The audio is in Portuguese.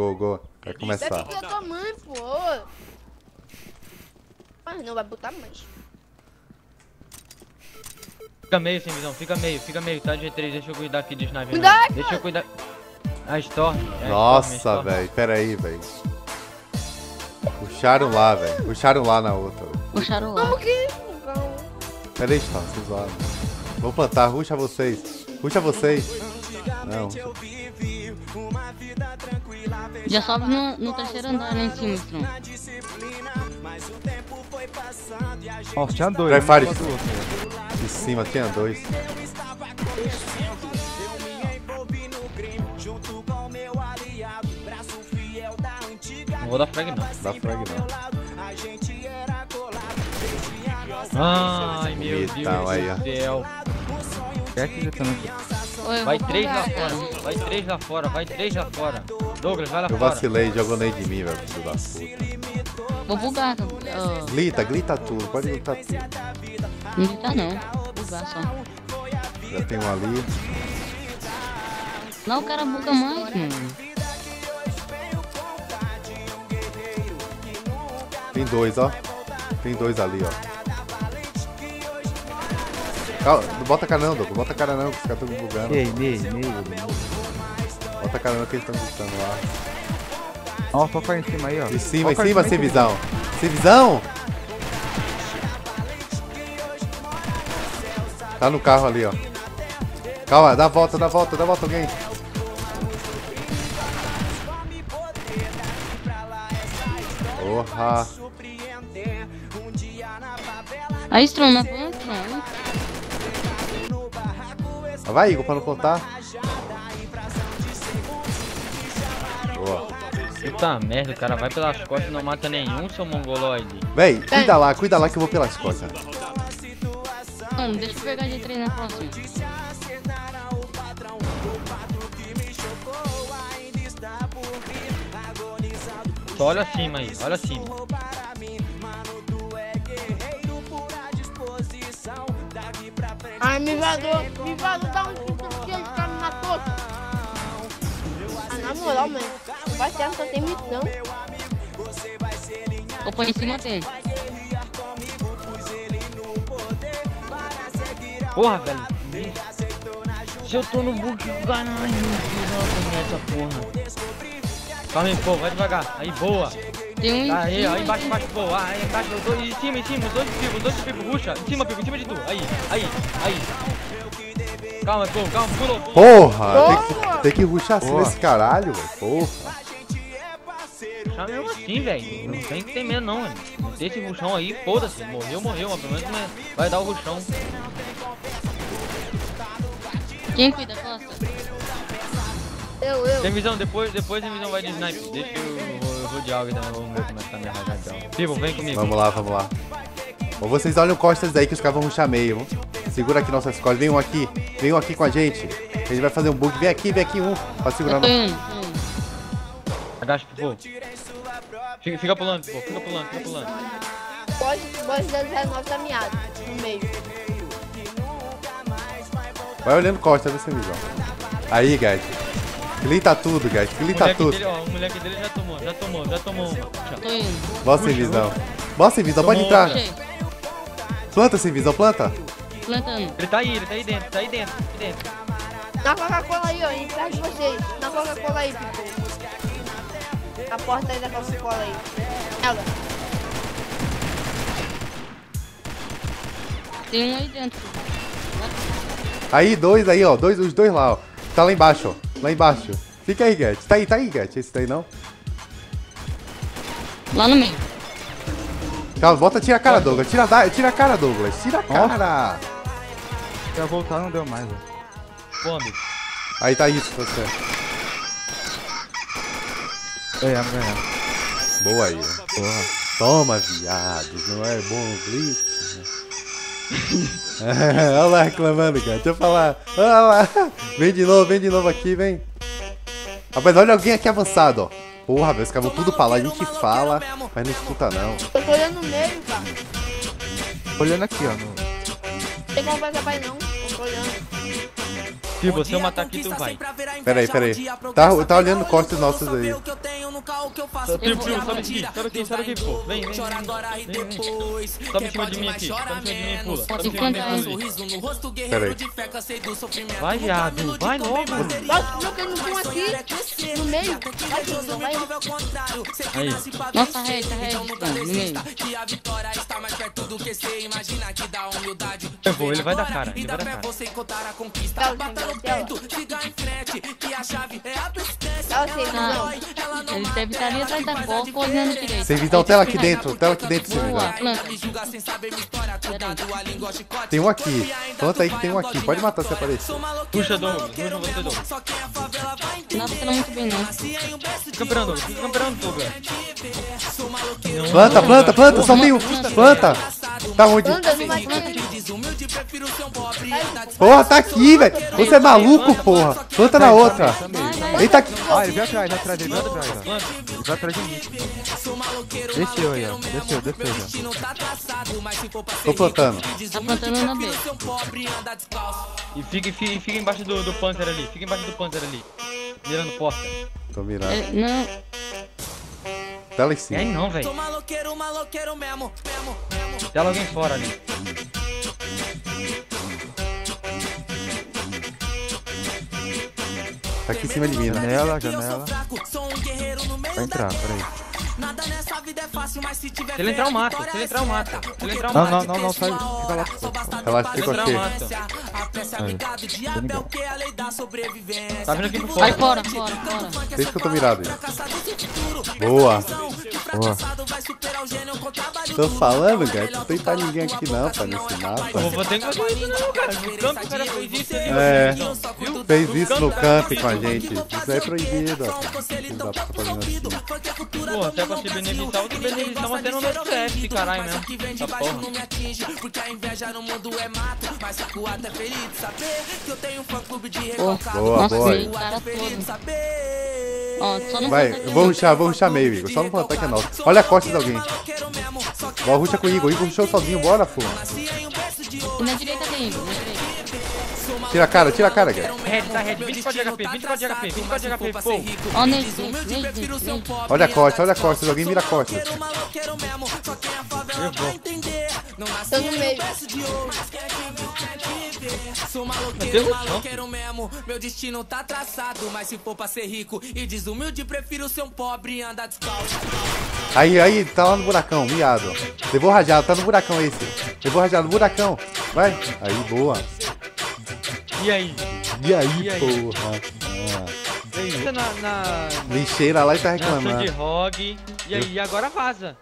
go, go. Vai Deve começar. que a tua mãe, pô. Mas não vai botar mais. Fica meio, sem visão, fica meio, fica meio, tá G3, deixa eu cuidar aqui de sniper. Cuidado. Deixa eu cuidar. Ah, Storm. é, Nossa, velho. Pera aí, velho. Puxaram lá, velho. Puxaram lá na outra. Puxaram lá. Como que? Não. Pera aí, Storm. Vocês zoaram. Vou plantar. Ruxa vocês. Ruxa vocês. Não. Já sobe no, no terceiro andar lá em cima, Strong. Ó, tinha dois. Do outro. De cima tinha dois. Não vou dar frag não. Dá frag não. Ai, meu Deus do céu. Quer que já tá no... Oi, eu Vai três lá fora, vai três lá fora, vai três lá fora. Douglas, vai lá Eu fora. vacilei, jogou nade em mim, velho. Filho da puta. Vou bugar. ó. Glita, glita tudo. Pode glitar tudo. Não grita não. Vou bugar só. Já tem um ali. Não, o cara buga mais, mano. Tem dois, ó. Tem dois ali, ó. Calma, não bota cara não, Douglas. Bota cara não, que os caras estão bugando. Ei, meio, meio. Bota cara não que eles estão gritando lá. Ó, foca aí em cima aí, ó. Em cima, em cima, sem visão. Sem visão! Tá no carro ali, ó. Calma, dá a volta, dá a volta, dá a volta alguém. Porra. Aí, Strong, Vai, Igor, pra não plantar. Boa. Puta merda, o cara vai pelas costas e não mata nenhum, seu mongoloide. Véi, cuida lá, cuida lá que eu vou pelas costas. Mano, deixa eu pegar G3 na próxima. Só olha acima aí, olha acima. Me vazou. Me vazou, dá um chute que esse cara me matou. Ah, na moral, mano. Vai ser só tem missão. Vou pôr em cima dele. Porra, velho. Se eu tô no bug, caralho, essa porra. Calma aí, pô, vai devagar. Aí, boa. Tem um em Aí, cima. aí, embaixo, embaixo, boa. Aí, embaixo, os dois, em cima, em cima, os dois de pico, os dois de pico, puxa. Em cima, pico, em cima de tu. Aí, aí, aí. Calma, pô, calma, pulou, pulou. Porra! Tem que, tem que ruxar assim nesse caralho, velho. Porra. Puxar mesmo assim, velho. Não tem que ter medo, não, velho. Tem esse ruchão aí, foda-se. Morreu, morreu, mas pelo menos né, vai dar o ruchão. Quem cuida, Costa? Eu, eu. Tem visão, depois, depois tem visão vai de sniper. Deixa eu, também, vamos ver como é que tá minha rajadão. Pivo, vem comigo. Vamos lá, vamos lá. Ou vocês olham costas aí que os caras vão ruxar meio. Segura aqui nossas costas. Vem um aqui. Vem um aqui com a gente. A gente vai fazer um bug. Vem aqui, vem aqui um. Pra segurar no... tô indo. Agacha, pô. Fica, fica pulando, fica pulando, fica pulando. Pode, pode dar 19 da meada. No meio. Vai olhando costas, vê se visão. Aí, guys. Glita tudo, guys. O Glita moleque tudo. dele, ó, o moleque dele já tomou, já tomou, já tomou. Tchau. Tô indo. Bota sem visão. Bota sem visão, pode entrar. Puxei. Planta sem visão, planta. Plantando. Ele tá aí, ele tá aí dentro, tá aí dentro, tá aí dentro. Na Coca-Cola aí, ó. Em perto de vocês. Na Coca-Cola aí, Pipo. A porta aí da Coca-Cola aí. Ela. Tem um aí dentro. Aí, dois aí, ó. Dois, os dois lá, ó. Tá lá embaixo, ó. Lá embaixo. Fica aí, Get. Tá aí, tá aí, Get. Esse daí não. Lá no meio. Calma, volta, tira a cara, Douglas. Tira, tira a cara, Douglas. Tira a cara. Pra voltar não deu mais, amigo. Aí tá isso, você. Ganhamos, ganhamos. Boa aí. Porra. Toma, viados. Não é bom glitch. Olha lá reclamando, cara. Deixa eu falar. Olha lá. Vem de novo, vem de novo aqui, vem. Rapaz, olha alguém aqui avançado, ó. Porra, velho, os caras vão tudo pra lá. A gente fala, mas não escuta, não. Eu tô olhando no meio, cara. Olhando aqui, ó. No... Não tem como fazer pai não. Eu tô olhando. Se você matar aqui, tu vai. Pera aí, pera aí. Tá, tá olhando costas nossas aí. Seu tio, tio, sobe aqui, sobe aqui, sobe aqui, pô. Vem, vem, vem. Vem, vem. Sobe em cima de mim aqui, sobe em cima de mim e pula. Sobe em cima de mim e pula. Vai, viado, vai logo. Nossa, jogando um aqui, no meio. Vai, Júlio, vai. Aí, Nossa, tá rede, pô, no meio. eu vou, ele vai dar cara, ele vai dar cara. Dá o o single, Ah, não. ele deve estar ali atrás da coca olhando direito. Visão, tela aqui dentro, tela aqui dentro, planta. Tem um aqui. Planta aí que tem um aqui. Pode matar se aparecer. Puxa, Douglas, puxa você, Douglas. Não tá muito bem, não. Fica camperando, Douglas, fica camperando, Douglas. Planta, planta, planta, só tem um. Planta. Tá onde? Anda, não vai ter. Porra, tá aqui, velho. Você é maluco, porra. Planta na outra. Ele tá aqui. Ah, ele veio atrás, ele veio atrás, ele veio atrás. Ele veio atrás de mim. Desceu aí, ó. Desceu, desceu já. Tô plantando. Tá plantando na B. E fica, e fica, fica embaixo do, do Panther ali, fica embaixo do Panther ali. Mirando porta. Tô mirando. É, não, Tela em E aí cima. não, velho. Tela alguém fora ali. Tá aqui em cima de mim, né? Janela, janela. Vai entrar, peraí. Se ele entrar, eu mato. Se ele entrar, eu mato. Se ele entrar, eu Não, mato. não, não, não, sai. Fica lá. Pô. Eu mato. Aí. Ligado. Tá vindo aqui por sai fora. fora, fora, fora. Deixa que eu tô mirado aí. Boa. Boa. Tô falando, cara. Não tem pra ninguém aqui não, pra nesse Eu mapa. vou ter que fazer isso não, cara. No campo o cara fez isso ali. É. Viu? Fez isso no camp com a gente. Isso é proibido, ó. Não dá pra ficar fazendo assim. Porra, se é pra se beneficiar, eu te beneficiar mantendo o meu CF, esse caralho mesmo. Essa porra. Pô, Boa, nossa, boa. veio o cara todo. Ó, só não Vai, eu vou ruxar, vou ruxar meio, Igor. Só não plantar que é nosso. Olha a costa de alguém. Bora, ruxa com o Igor. Igor ruxou sozinho, bora, pô. E na direita tem, Igor, na direita. Tira a cara, tira a cara, cara. Red, tá red. 24 de HP, 24 de HP, 24 de HP, pô. Ó, nesse, nesse. Olha a costa, olha a costa. Alguém mira a costa. Eu vou. Tô no meio. Do céu. quero mesmo, meu destino tá traçado. Mas se for pra ser rico e desumilde, prefiro ser um pobre e andar descalço. Aí, aí, tá lá no buracão, miado. Levou rajado, tá no buracão esse. Levou rajado, buracão. Vai. Aí, boa. E aí? E aí, E aí? porra. Ah. Você na, na, Lixeira lá e tá na Sandy reclamando. Hog. E aí, agora vaza.